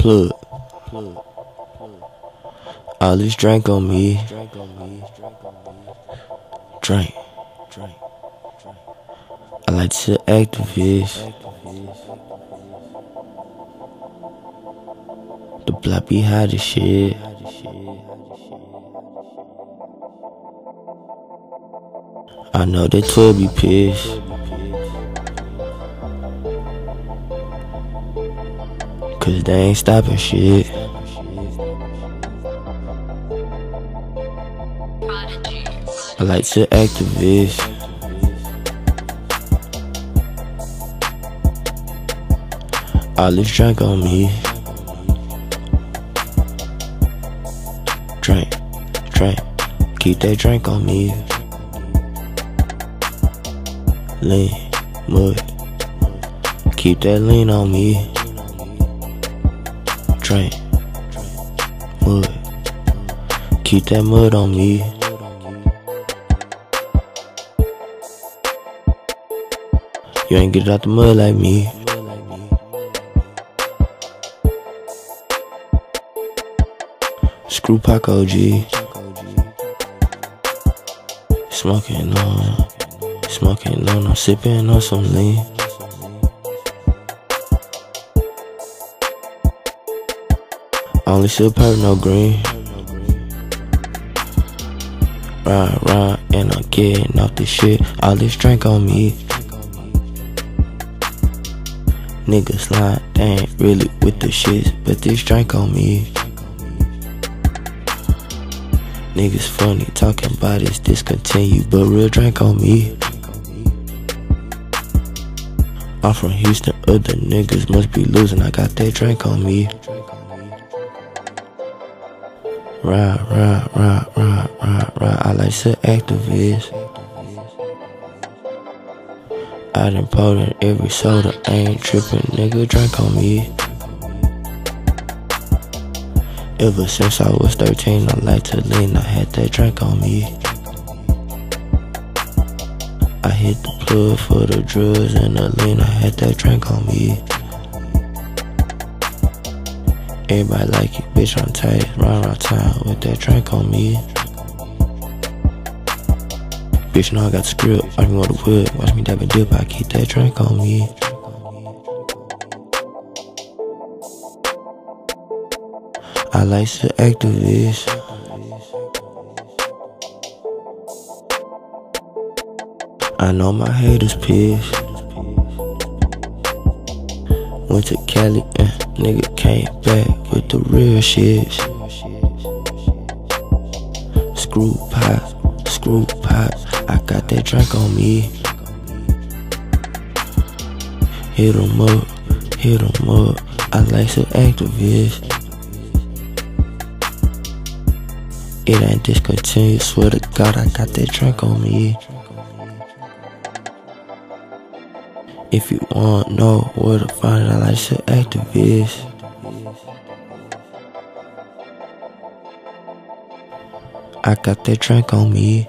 Plug. All this drink on me. Drink. I like to Actavis. The block be hot as shit. I know they 12 be pissed. Cause they ain't stopping shit. I like to Actavis. All this drink on me. Drink, drink, keep that drink on me. Lean, mud, keep that lean on me. Mud, keep that mud on me. You ain't get out the mud like me. Screw Pac OG. Smoking on, smoking on, I'm sipping on some lean. Only sip purple, no green. Ride, ride, and I'm getting off this shit. All this drink on me. Niggas lie, they ain't really with the shits, but this drink on me. Niggas funny, talking about it's discontinued, but real drink on me. I'm from Houston, other niggas must be losing, I got that drink on me. Ride, ride, ride, ride, ride, ride, I like to Actavis. I done poured in every soda, ain't tripping, nigga, drink on me. Ever since I was 13, I like to lean, I had that drink on me. I hit the plug for the drugs and the lean, I had that drink on me. Everybody like it, bitch, I'm tight, round around town with that drink on me. Bitch, know I got the script, watch me go to wood, watch me dab and dip, I keep that drink on me. I like to Actavis. I know my haters pissed. Went to Cali and nigga came back with the real shit. Screw Pac, Screw Pac, I got that drink on me. Hit 'em up, hit 'em up, I like to Actavis. It ain't discontinued, swear to God I got that drink on me. If you want to know where to find it, I like to Actavis. I got that drink on me.